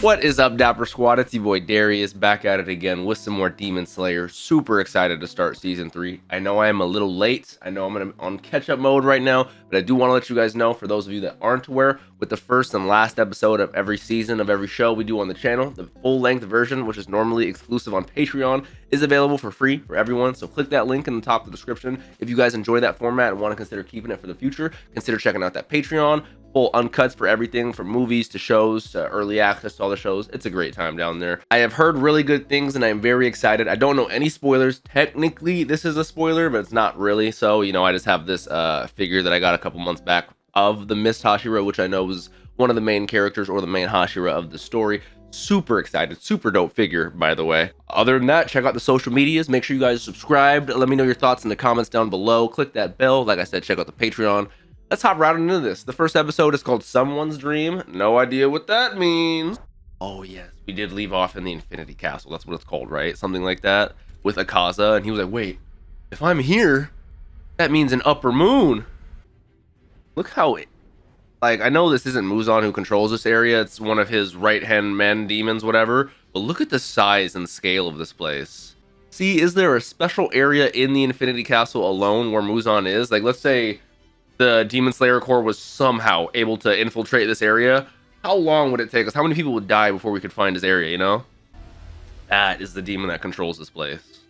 What is up, Dapper Squad? It's your boy Darius back at it again with some more Demon Slayer. Super excited to start season three. I know I am a little late. I know I'm gonna on catch up mode right now, but I do want to let you guys know, for those of you that aren't aware, with the first and last episode of every season of every show we do on the channel, the full length version, which is normally exclusive on Patreon, is available for free for everyone. So click that link in the top of the description. If you guys enjoy that format and want to consider keeping it for the future, consider checking out that Patreon full uncuts for everything from movies to shows to early access to all the shows. It's a great time down there. I have heard really good things and I'm very excited. I don't know any spoilers. Technically, this is a spoiler, but it's not really. So, you know, I just have this uh, figure that I got a couple months back of the Mist Hashira, which I know was one of the main characters or the main Hashira of the story. Super excited, super dope figure, by the way. Other than that, check out the social medias. Make sure you guys subscribed. Let me know your thoughts in the comments down below. Click that bell. Like I said, check out the Patreon let's hop right into this. The first episode is called Someone's Dream. No idea what that means. Oh, yes. We did leave off in the Infinity Castle. That's what it's called, right? Something like that with Akaza. And he was like, wait, if I'm here, that means an upper moon. Look how it, like, I know this isn't Muzan who controls this area. It's one of his right-hand men, demons, whatever. But look at the size and scale of this place. See, is there a special area in the Infinity Castle alone where Muzan is? Like, let's say the Demon Slayer Corps was somehow able to infiltrate this area, how long would it take us? How many people would die before we could find his area, you know? That is the demon that controls this place.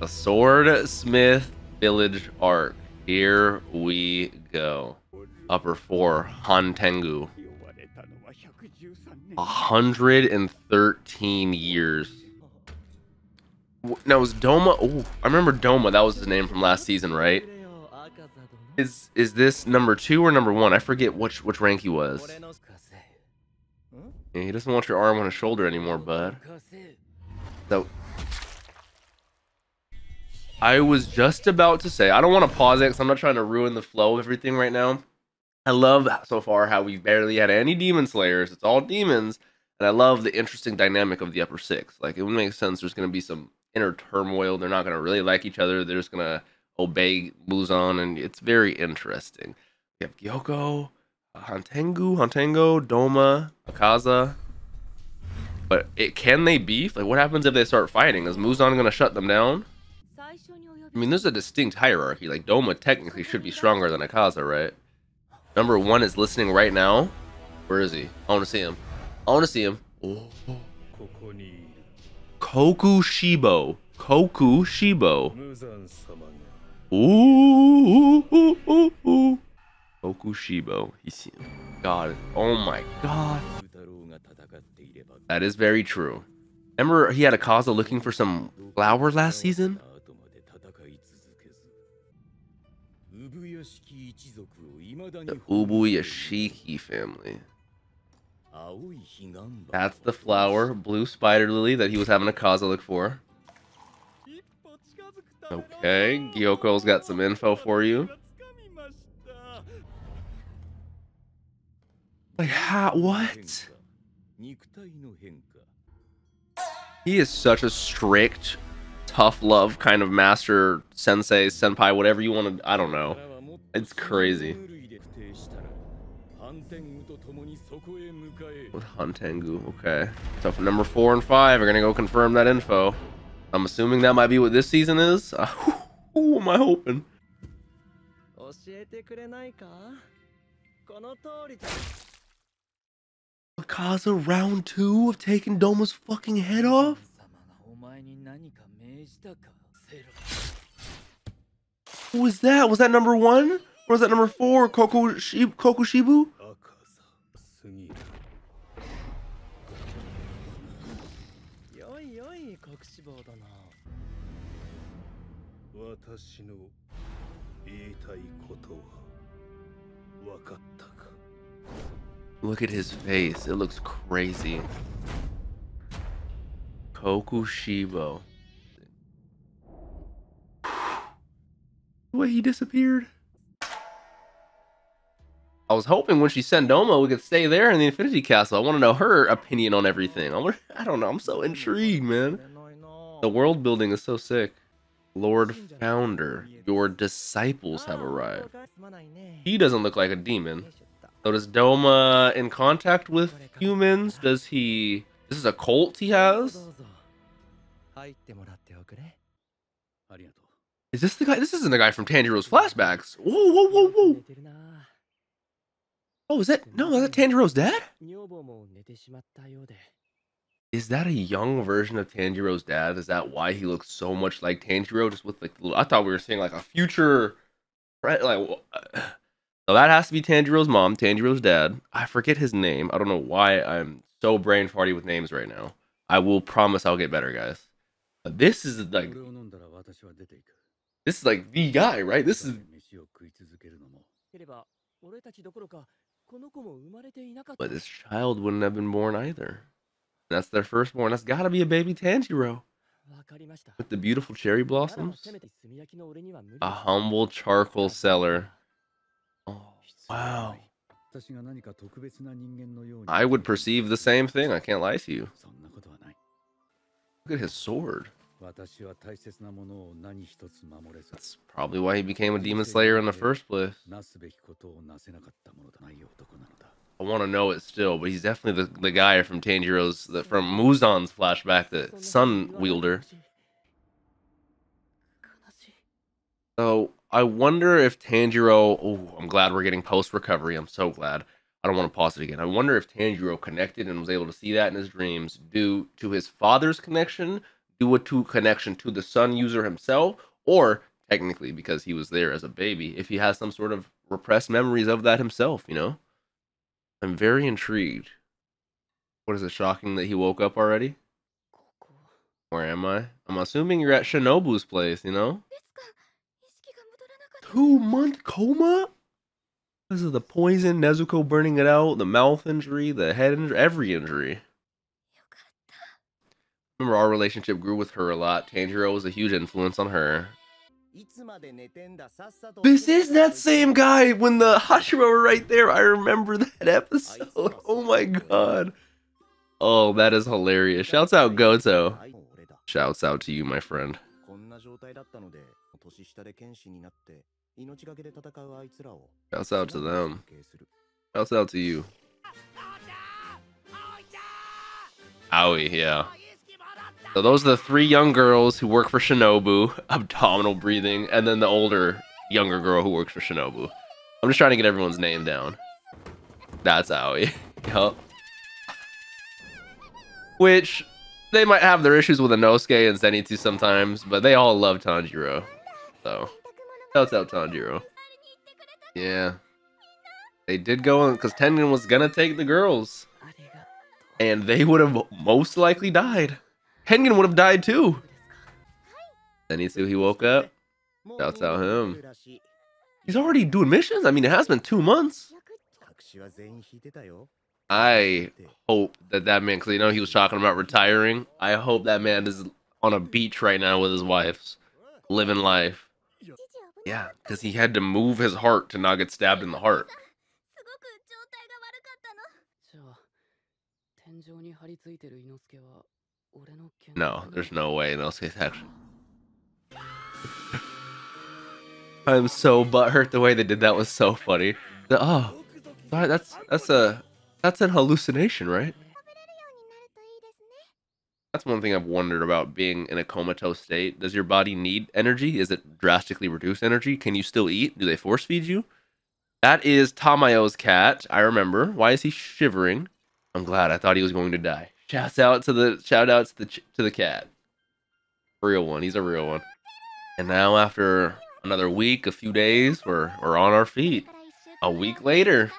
The Swordsmith Village Arc. Here we go. Upper 4, Hantengu. 113 years. Now, was Doma... Oh, I remember Doma. That was his name from last season, right? Is is this number two or number one? I forget which which rank he was. Yeah, he doesn't want your arm on his shoulder anymore, bud. So I was just about to say, I don't want to pause it because I'm not trying to ruin the flow of everything right now. I love so far how we barely had any demon slayers. It's all demons. And I love the interesting dynamic of the upper six. Like it would make sense there's gonna be some inner turmoil. They're not gonna really like each other. They're just gonna obey Muzan, and it's very interesting. We have Gyoko, Hantengu, Hantengo, Doma, Akaza. But it can they beef? Like, what happens if they start fighting? Is Muzan gonna shut them down? I mean, there's a distinct hierarchy. Like, Doma technically should be stronger than Akaza, right? Number one is listening right now. Where is he? I want to see him. I want to see him. Kokushibo. Koku Shibo. Ooh, ooh, ooh, ooh. Okushibo. He's God. Oh my god. That is very true. Remember he had a Akaza looking for some flower last season? The Ubuyashiki family. That's the flower, blue spider lily that he was having Akaza look for. Okay, Gyoko's got some info for you. Like, how? What? He is such a strict, tough love kind of master, sensei, senpai, whatever you want to. I don't know. It's crazy. With Hantengu, okay. So for number four and five, we're gonna go confirm that info. I'm assuming that might be what this season is. Uh, who am I hoping? Akaza round two of taking Doma's fucking head off? Who was that? Was that number one? Or was that number four? Koko, Shib Kokushibo? 私の言いたいことは分かったか Look at his face. It looks crazy. Kokushibo. the way he disappeared. I was hoping when she sent Doma, we could stay there in the Infinity Castle. I want to know her opinion on everything. I, I don't know. I'm so intrigued, man. The world building is so sick. Lord Founder, your disciples have arrived. He doesn't look like a demon. So does Doma in contact with humans? Does he... This is a cult he has? Is this the guy? This isn't the guy from Tanjiro's flashbacks. Whoa, whoa, whoa, whoa. Oh, is that no? Is that mm-hmm. Tanjiro's dad? Is that a young version of Tanjiro's dad? Is that why he looks so much like Tanjiro? Just with like, I thought we were seeing like a future, right? Like, uh, so that has to be Tanjiro's mom, Tanjiro's dad. I forget his name. I don't know why I'm so brain farty with names right now. I will promise I'll get better, guys. This is like, this is like the guy, right? This is. But this child wouldn't have been born either. That's their firstborn. That's gotta be a baby Tanjiro. With the beautiful cherry blossoms. A humble charcoal seller. Oh, wow. I would perceive the same thing. I can't lie to you. Look at his sword. 私は大切なものを何一つ守れず That's probably why he became a demon slayer in the first place. なすべきことをなせなかったものだない男なのだ I want to know it still, but he's definitely the, the guy from Tanjiro's, the, from Muzan's flashback, the そんな sun こと言わないで wielder. ほしい悲しい So I wonder if Tanjiro. Oh, I'm glad we're getting post recovery. I'm so glad. I don't want to pause it again. I wonder if Tanjiro connected and was able to see that in his dreams due to his father's connection, a two connection to the Sun user himself, or technically because he was there as a baby, if he has some sort of repressed memories of that himself, you know? I'm very intrigued. What is it shocking that he woke up already? Where am I? I'm assuming you're at Shinobu's place, you know? Two month coma? Because of the poison, Nezuko burning it out, the mouth injury, the head injury, every injury remember our relationship grew with her a lot. Tanjiro was a huge influence on her. This is that same guy when the Hashira right there. I remember that episode. Oh my god. Oh, that is hilarious. Shouts out Goto. Shouts out to you, my friend. Shouts out to them. Shouts out to you. Owie, yeah. So those are the three young girls who work for Shinobu, abdominal breathing, and then the older, younger girl who works for Shinobu. I'm just trying to get everyone's name down. That's Aoi. yup. Which, they might have their issues with Inosuke and Zenitsu sometimes, but they all love Tanjiro. So, shouts out Tanjiro. Yeah. They did go on, because Tengen was gonna take the girls. And they would have most likely died. Hengen would have died too. Then he see he woke up. Shouts out him. He's already doing missions? I mean, it has been two months. I hope that that man, because you know he was talking about retiring. I hope that man is on a beach right now with his wife, living life. Yeah, because he had to move his heart to not get stabbed in the heart. No, there's no way they'll say action. I'm so butthurt the way they did that was so funny. The, oh, that's that's a that's an hallucination, right? That's one thing I've wondered about being in a comatose state. Does your body need energy? Is it drastically reduced energy? Can you still eat? Do they force feed you? That is Tamayo's cat. I remember. Why is he shivering? I'm glad. I thought he was going to die. Shouts out to the shout out to the to the cat. Real one. He's a real one. And now after another week, a few days, we're we're on our feet. A week later,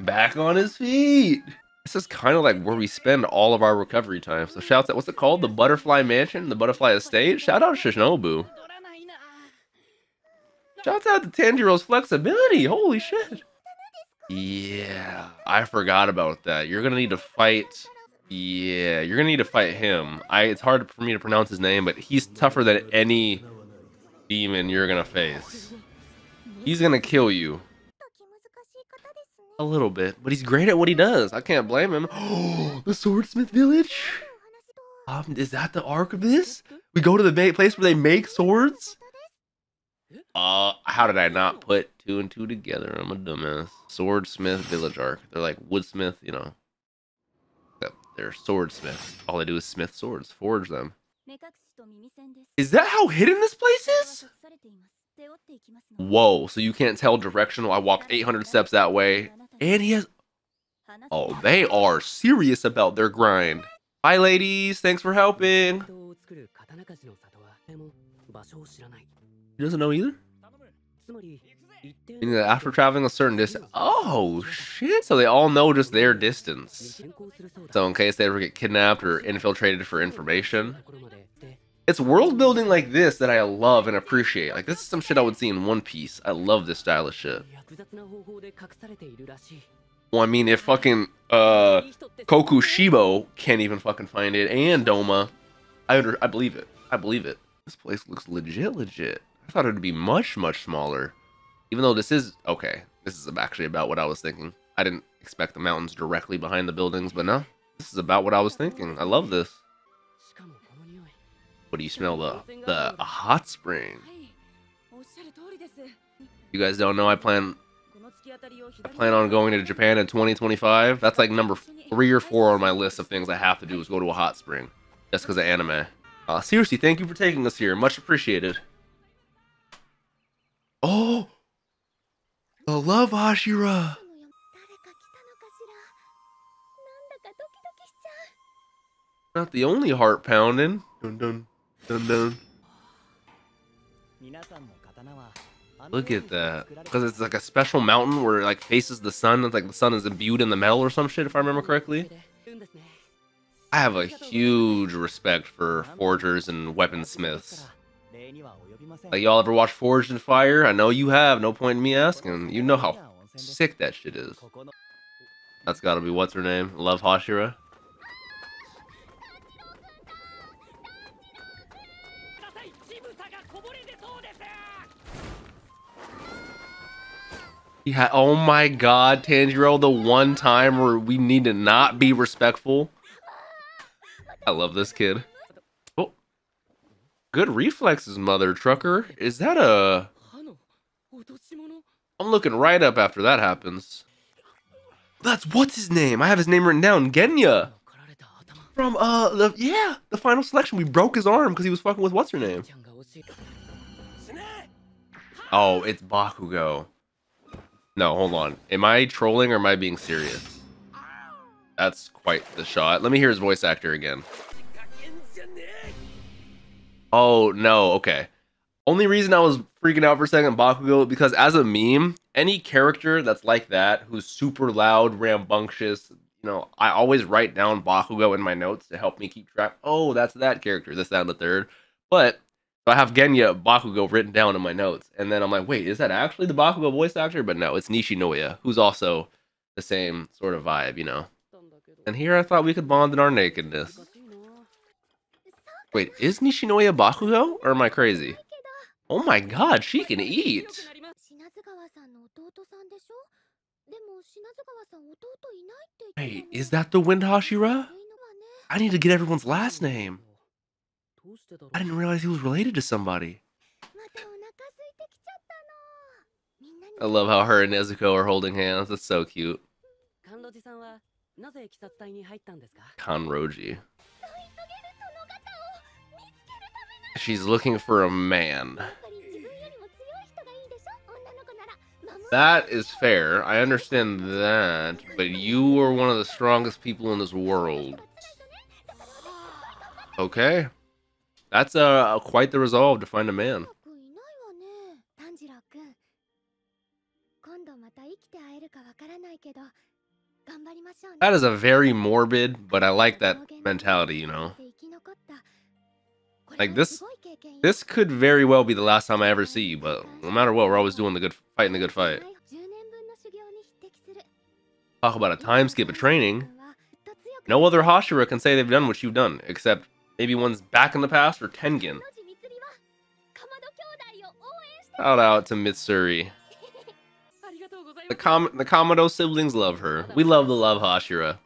back on his feet. This is kind of like where we spend all of our recovery time. So shouts out, what's it called? The Butterfly Mansion, the Butterfly Estate? Shout out Shinobu. Shouts out to Tanjiro's flexibility. Holy shit. Yeah, I forgot about that. You're going to need to fight yeah, you're gonna need to fight him. I it's hard for me to pronounce his name, but he's tougher than any demon you're gonna face. He's gonna kill you. A little bit, but he's great at what he does. I can't blame him. Oh, the Swordsmith Village? Um, is that the arc of this? We go to the place where they make swords? Uh, how did I not put two and two together? I'm a dumbass. Swordsmith Village arc. They're like woodsmith, you know. They're swordsmiths. All they do is smith swords, forge them. Is that how hidden this place is? Whoa, so you can't tell directional. I walked 800 steps that way. And he has... Oh, they are serious about their grind. Hi, ladies. Thanks for helping. He doesn't know either? after traveling a certain distance, oh shit! So they all know just their distance. So in case they ever get kidnapped or infiltrated for information, it's world building like this that I love and appreciate. Like this is some shit I would see in One Piece. I love this style of shit. Well, I mean, if fucking uh, Kokushibo can't even fucking find it, and Doma, I under I believe it. I believe it. This place looks legit, legit. I thought it would be much, much smaller. Even though this is... Okay, this is actually about what I was thinking. I didn't expect the mountains directly behind the buildings, but no. This is about what I was thinking. I love this. What do you smell? The, the a hot spring. You guys don't know I plan... I plan on going to Japan in 2025. That's like number three or four on my list of things I have to do is go to a hot spring. Just because of anime. Uh, seriously, thank you for taking us here. Much appreciated. Oh! The love Hashira. Not the only heart pounding. Dun dun dun dun. Look at that. Because it's like a special mountain where it like faces the sun. It's like the sun is imbued in the metal or some shit, if I remember correctly. I have a huge respect for forgers and weaponsmiths. Like y'all ever watch Forged in Fire? I know you have. No point in me asking. You know how sick that shit is. That's gotta be what's her name? Love Hashira. Yeah. oh my god, Tanjiro, the one time where we need to not be respectful. I love this kid. Good reflexes, mother trucker. Is that a... I'm looking right up after that happens. That's what's his name? I have his name written down. Genya. From, uh, the, yeah, the final selection. We broke his arm because he was fucking with what's her name. Oh, it's Bakugo. No, hold on. Am I trolling or am I being serious? That's quite the shot. Let me hear his voice actor again. Oh no, okay. Only reason I was freaking out for a second Bakugo because as a meme, any character that's like that who's super loud, rambunctious, you know, I always write down Bakugo in my notes to help me keep track. Oh, that's that character. This, that, and the third. But so I have Genya Bakugo written down in my notes, and then I'm like, wait, is that actually the Bakugo voice actor? But no, it's Nishinoya, who's also the same sort of vibe, you know. And here I thought we could bond in our nakedness. Wait, is Nishinoya Bakugo? Or am I crazy? Oh my god, she can eat! Wait, is that the Wind Hashira? I need to get everyone's last name. I didn't realize he was related to somebody. I love how her and Nezuko are holding hands. That's so cute. Kanroji. She's looking for a man. That is fair. I understand that. But you are one of the strongest people in this world. Okay. That's uh, quite the resolve to find a man. That is a very morbid, but I like that mentality, you know. Like this this could very well be the last time I ever see you, but no matter what, we're always doing the good fighting the good fight. Talk about a time skip of training. No other Hashira can say they've done what you've done, except maybe one's back in the past or Tengen. Shout out to Mitsuri. The, Com the Kamado siblings love her. We love the love Hashira.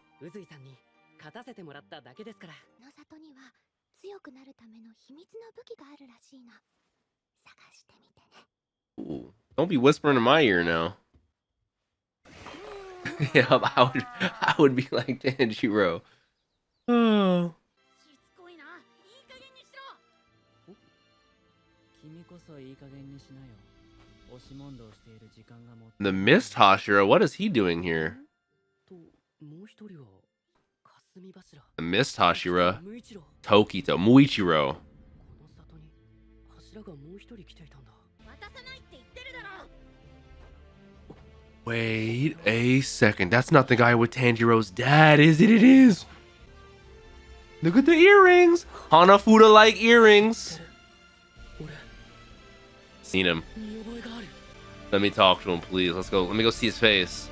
強くなるための秘密の武器があるらしいの探してみてね Ooh, don't be whispering in my ear now. yeah, I would, I would be like Tanjiro. Oh. しつこいないい加減にしろ君こそいい加減にしなよ押し問答している時間がもっ The Mist Hashira, what is he doing here? ともう一人は I Hashira. Tokito. Muichiro. Wait a second. That's not the guy with Tanjiro's dad, is it? It is. Look at the earrings. Hanafuda-like earrings. Seen him. Let me talk to him, please. Let's go. Let me go see his face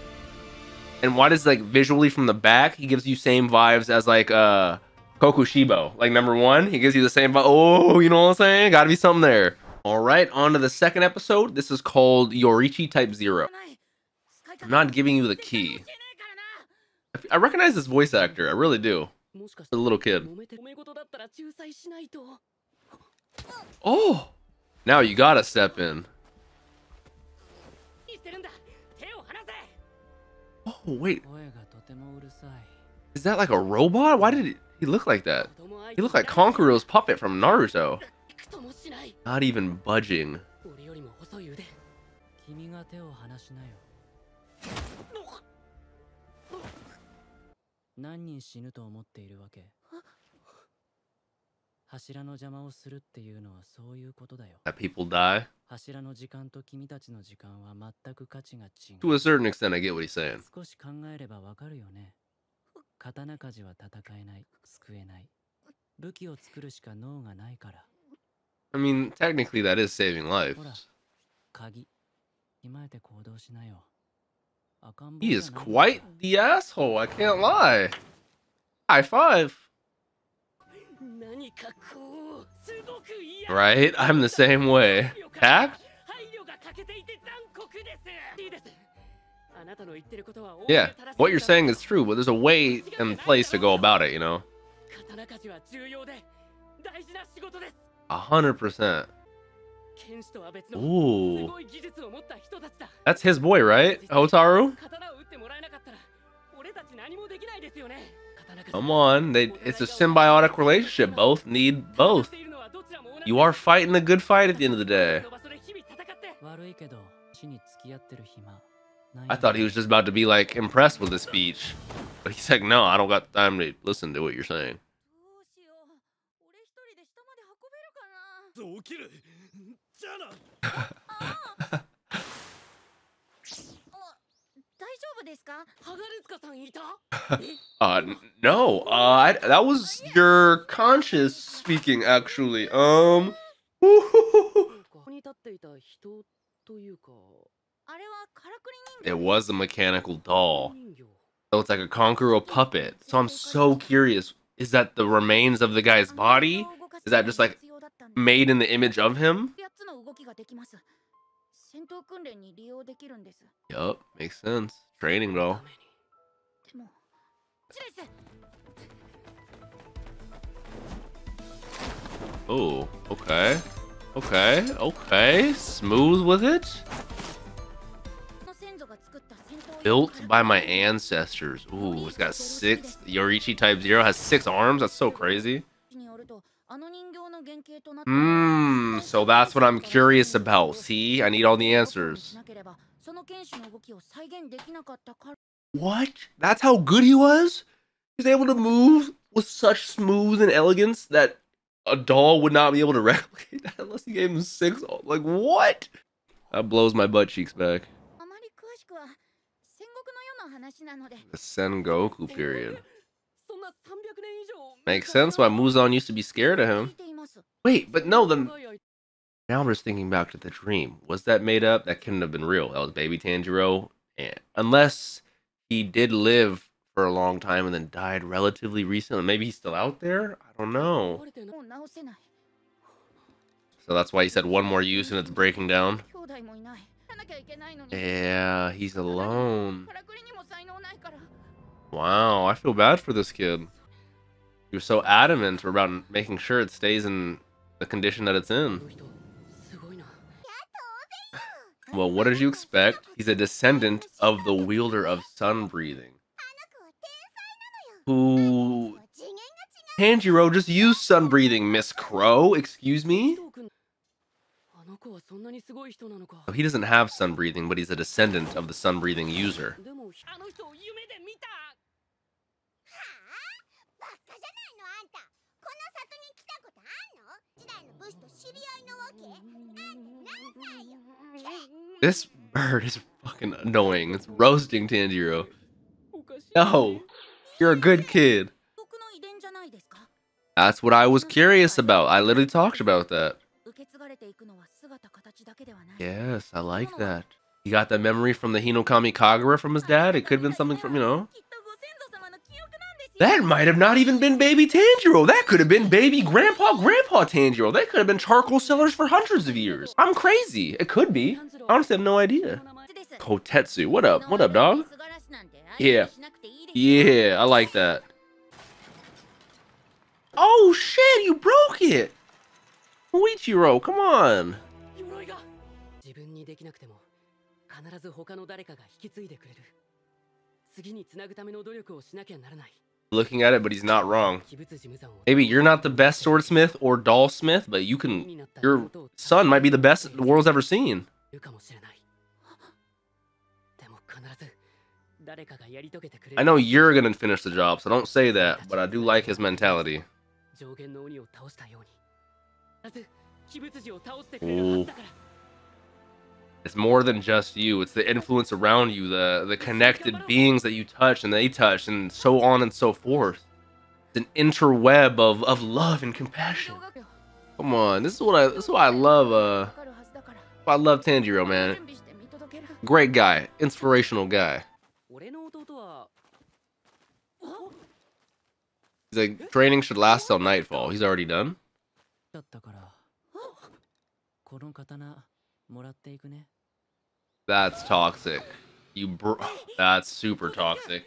and why does like visually from the back he gives you same vibes as like uh Kokushibo? Like number one, he gives you the same vibe. Oh, you know what I'm saying? Gotta be something there. All right, on to the second episode. This is called Yoriichi Type Zero. I'm not giving you the key. I recognize this voice actor. I really do. The little kid. Oh, now you gotta step in. Oh, wait. Is that like a robot? Why did he look like that? He looked like Kankuro's puppet from Naruto. Not even budging. 柱の邪魔をするっていうのはそういうことだよ That people die. 柱の時間と君たちの時間は全く価値が違 To う a certain extent, I get what he's saying. 少し考えればわかるよね刀鍛冶は戦えない救えない武器を作るしか脳がないから I mean, technically, that is saving ほら lives. 鍵今えて行動しなよ赤ん坊 He is quite the asshole. I can't lie. High five. Right? I'm the same way. Hack? Yeah, what you're saying is true, but there's a way and place to go about it, you know? A hundred percent. Ooh. That's his boy, right? Hotaru? Come on, they, it's a symbiotic relationship. Both need both. You are fighting a good fight at the end of the day. I thought he was just about to be like impressed with the speech. But he's like, no, I don't got time to listen to what you're saying. uh, no. Uh, I, that was your conscious speaking, actually. Um. It was a mechanical doll. So it's like a Kankuro puppet. So I'm so curious. Is that the remains of the guy's body? Is that just like made in the image of him? Yep, makes sense. Training though. Oh, okay. Okay, okay. Smooth with it. Built by my ancestors. Ooh, it's got six. Yoriichi Type Zero has six arms. That's so crazy. Mmm, so that's what I'm curious about. See, I need all the answers. What? That's how good he was? He's able to move with such smooth and elegance that a doll would not be able to replicate that unless he gave him six. Like, what? That blows my butt cheeks back. The Sengoku period. Makes sense why Muzan used to be scared of him. Wait, but no, then... Now I'm just thinking back to the dream. Was that made up? That couldn't have been real. That was baby Tanjiro. And unless he did live for a long time and then died relatively recently. Maybe he's still out there? I don't know. So that's why he said one more use and it's breaking down. Yeah, he's alone. Wow, I feel bad for this kid. He was so adamant about making sure it stays in the condition that it's in. Well, what did you expect? He's a descendant of the wielder of sun breathing. Who... Tanjiro just used sun breathing, Miss Crow, excuse me? So he doesn't have sun breathing, but he's a descendant of the sun breathing user. 代の武士と知り合いなわけあんた何歳よ This bird is fucking annoying. It's roasting Tanjiro. おかしい No, you're a good kid. 僕の遺伝じゃないですか That's what I was curious about. I literally talked about that. 受け継がれていくのは姿形だけではない Yes, I like that. He got that memory from the Hinokami Kagura from his dad. It could have been something from, you know. That might have not even been baby Tanjiro. That could have been baby grandpa grandpa Tanjiro. That could have been charcoal sellers for hundreds of years. I'm crazy. It could be. I honestly have no idea. Kotetsu, what up? What up, dog? Yeah. Yeah, I like that. Oh shit, you broke it! Ichiro, come on! looking at it, but he's not wrong. Maybe you're not the best swordsmith or doll smith, but you can. Your son might be the best the world's ever seen. I know you're gonna finish the job, so don't say that, but I do like his mentality. Ooh It's more than just you. It's the influence around you, the the connected beings that you touch and they touch, and so on and so forth. It's an interweb of, of love and compassion. Come on, this is what I this is why I love uh かるはずだから why I love Tanjiro, man. 準備して見届ける Great guy, inspirational guy. 俺の弟は He's like training should last till nightfall. He's already done. だったからこの刀もらっていくね That's toxic. You bro- that's super toxic.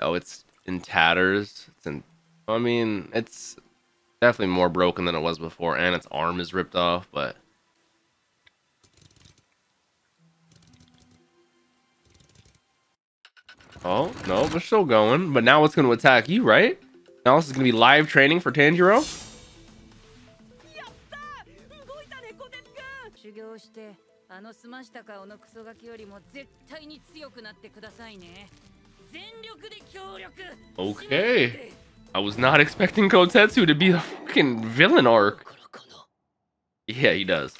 Oh, it's in tatters. It's in I mean, it's definitely more broken than it was before and its arm is ripped off, but Oh, no, we're still going. But now it's going to attack you, right? Now this is going to be live training for Tanjiro? あの澄ました顔のクソガキよりも絶対に強くなってくださいね全力で協力 Okay. I was not expecting Kotetsu to be the fucking villain arc. このこの Yeah, he does.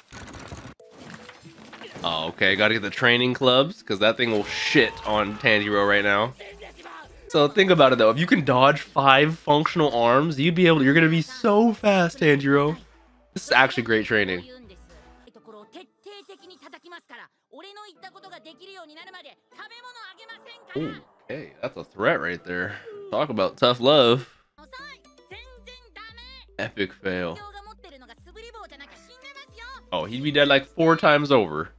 Oh, okay. Gotta get the training clubs because that thing will shit on Tanjiro right now. 死んでしまう So think about it though. If you can dodge five functional arms, you'd be able. To, you're gonna be so fast, Tanjiro. This is actually great そう training. Ooh, hey, that's a threat right there. Talk about tough love. Epic fail. Oh, he'd be dead like four times over.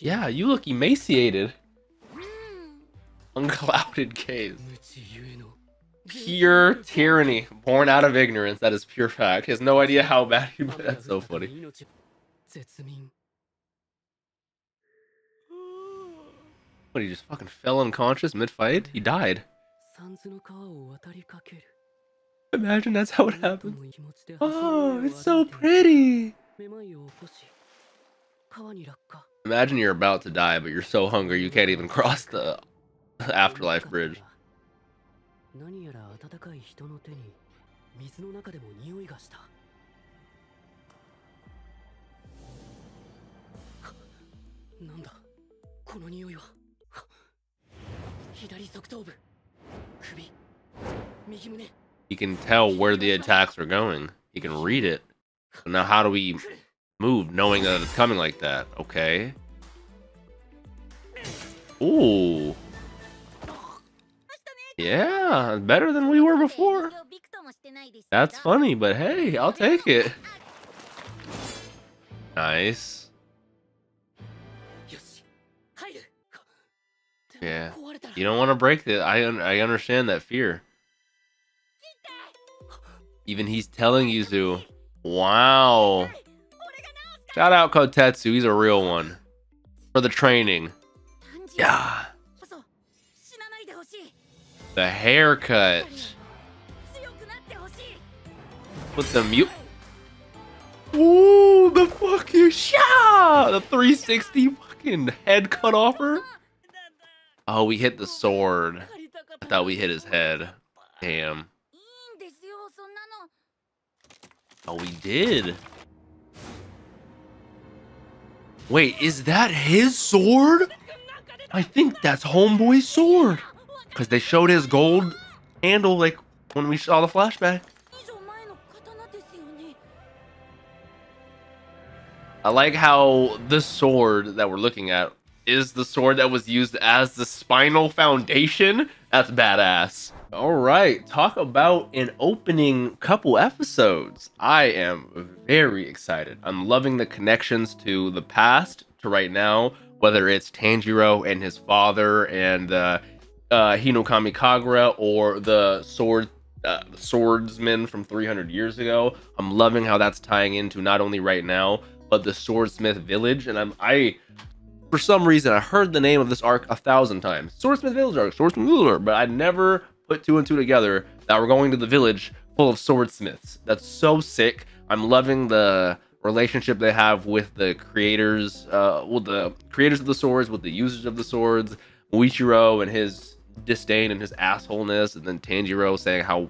Yeah, you look emaciated. Unclouded gaze. Pure tyranny, born out of ignorance. That is pure fact. He has no idea how bad he. That's so funny. But he just fucking fell unconscious mid-fight. He died. Imagine that's how it happened. Oh, it's so pretty! Imagine you're about to die, but you're so hungry you can't even cross the afterlife bridge. He can tell where the attacks are going. He can read it. Now how do we move knowing that it's coming like that? Okay. Ooh. Yeah, better than we were before. That's funny, but hey, I'll take it. Nice. Yeah. You don't want to break that. I un I understand that fear. Even he's telling Yuzu. Wow. Shout out Kotetsu. He's a real one. For the training. Yeah. The haircut. With the mute. Ooh, the fucking shot! The 360 fucking head cut offer. Oh, we hit the sword. I thought we hit his head. Damn. Oh, we did. Wait, is that his sword? I think that's Homeboy's sword. Because they showed his gold handle, like, when we saw the flashback. I like how this sword that we're looking at is the sword that was used as the spinal foundation. That's badass. All right, talk about an opening couple episodes. I am very excited. I'm loving the connections to the past to right now, whether it's Tanjiro and his father and uh, uh, Hinokami Kagura or the sword uh, swordsman from 300 years ago. I'm loving how that's tying into not only right now, but the swordsmith village. And I'm I for some reason I heard the name of this arc a thousand times. Swordsmith Village arc, Swordsmith Village arc, but I never put two and two together that we're going to the village full of swordsmiths. That's so sick. I'm loving the relationship they have with the creators, uh, with the creators of the swords, with the users of the swords, Muichiro and his disdain and his assholeness, and then Tanjiro saying how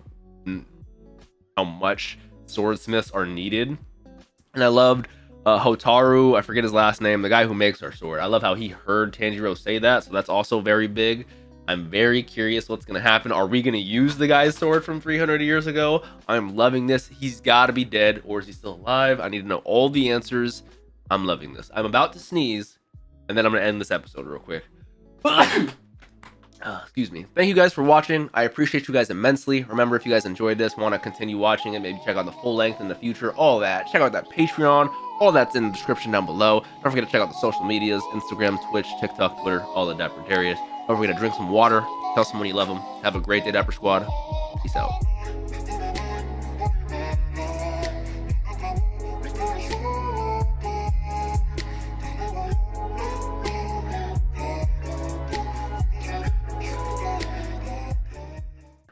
how much swordsmiths are needed. And I loved uh, Hotaru, I forget his last name, the guy who makes our sword. I love how he heard Tanjiro say that, so that's also very big. I'm very curious what's going to happen. Are we going to use the guy's sword from 300 years ago? I'm loving this. He's got to be dead, or is he still alive? I need to know all the answers. I'm loving this. I'm about to sneeze, and then I'm going to end this episode real quick. Uh, excuse me. Thank you guys for watching. I appreciate you guys immensely. Remember, if you guys enjoyed this, want to continue watching it, maybe check out the full length in the future, all that. Check out that Patreon. All that's in the description down below. Don't forget to check out the social medias Instagram, Twitch, TikTok, Twitter, all the Dapper Darius. Don't forget to drink some water. Tell someone you love them. Have a great day, Dapper Squad. Peace out.